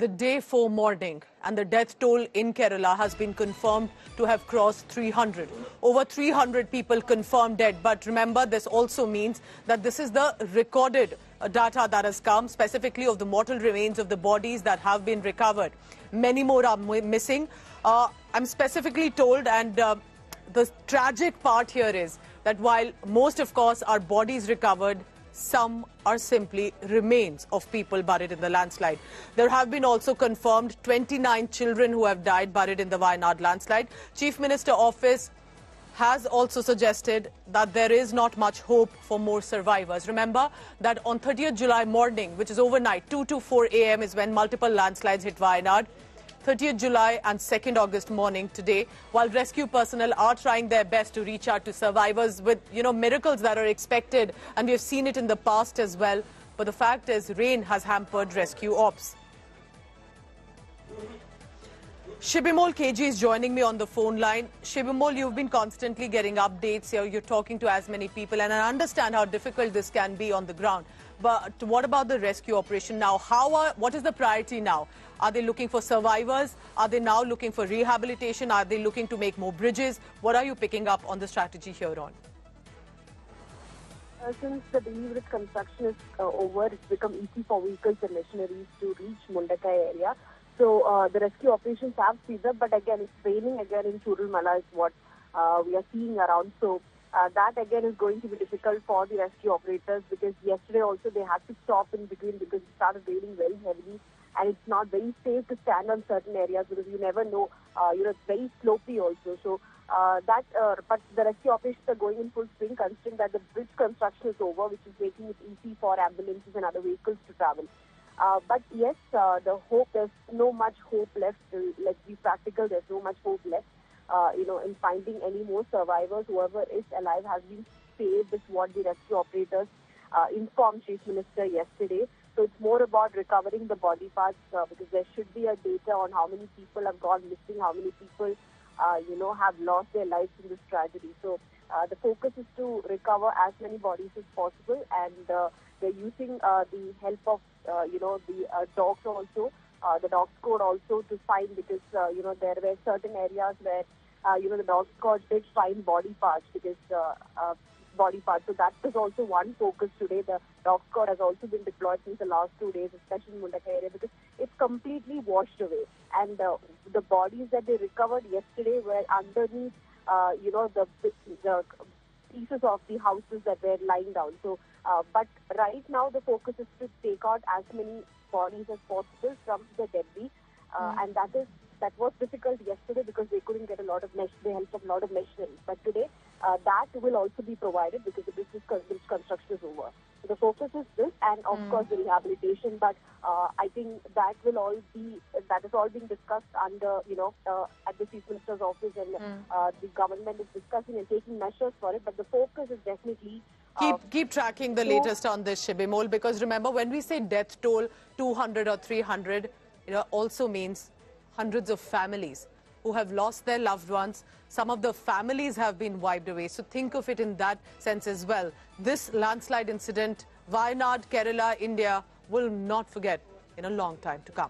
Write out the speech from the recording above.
the day four morning and the death toll in Kerala has been confirmed to have crossed 300. Over 300 people confirmed dead. But remember, this also means that this is the recorded uh, data that has come, specifically of the mortal remains of the bodies that have been recovered. Many more are missing. Uh, I'm specifically told, and uh, the tragic part here is that while most, of course, are bodies recovered, some are simply remains of people buried in the landslide. There have been also confirmed 29 children who have died buried in the Wayanad landslide. Chief Minister Office has also suggested that there is not much hope for more survivors. Remember that on 30th July morning, which is overnight, 2 to 4 a.m. is when multiple landslides hit Wayanad. 30th July and 2nd August morning today, while rescue personnel are trying their best to reach out to survivors with, you know, miracles that are expected, and we have seen it in the past as well. But the fact is, rain has hampered rescue ops. Shibimol KG is joining me on the phone line. Shibimol, you've been constantly getting updates here. You're talking to as many people, and I understand how difficult this can be on the ground. But what about the rescue operation now? How are, what is the priority now? Are they looking for survivors? Are they now looking for rehabilitation? Are they looking to make more bridges? What are you picking up on the strategy here on? Uh, since the Bridge construction is uh, over, it's become easy for vehicles and machineries to reach Mundakai area. So uh, the rescue operations have up, but again, it's raining again in Churalmala is what uh, we are seeing around. So uh, that again is going to be difficult for the rescue operators because yesterday also they had to stop in between because it started raining very heavily and it's not very safe to stand on certain areas because you never know, uh, you know, it's very slopey also. So uh, that, uh, but the rescue operations are going in full swing considering that the bridge construction is over, which is making it easy for ambulances and other vehicles to travel. Uh, but yes, uh, the hope, there's no much hope left. Let's be practical, there's no much hope left, uh, you know, in finding any more survivors. Whoever is alive has been saved, is what the rescue operators uh, informed Chief Minister yesterday. So it's more about recovering the body parts uh, because there should be a data on how many people have gone missing, how many people, uh, you know, have lost their lives in this tragedy. So uh, the focus is to recover as many bodies as possible and uh, they're using uh, the help of, uh, you know, the uh, dogs also, uh, the dog squad also to find because, uh, you know, there were certain areas where, uh, you know, the dog squad did find body parts because uh, uh, body parts. So that is also one focus today. The dog squad has also been deployed since the last two days, especially in Mundakai area, because it's completely washed away. And uh, the bodies that they recovered yesterday were underneath, uh, you know, the, the pieces of the houses that were lying down. So, uh, but right now the focus is to take out as many bodies as possible from the debris, uh, mm. and that is that was difficult yesterday because they couldn't get a lot of mesh, the help of a lot of machinery. But today, uh, that will also be provided because the business construction is over. So the focus is this, and of mm. course the rehabilitation. But uh, I think that will all be that is all being discussed under you know uh, at the chief minister's office, and mm. the government is discussing and taking measures for it. But the focus is definitely. Keep, keep tracking the latest on this, Shibimol, because remember, when we say death toll 200 or 300, it also means hundreds of families who have lost their loved ones. Some of the families have been wiped away. So think of it in that sense as well. This landslide incident, Wayanad, Kerala, India, will not forget in a long time to come.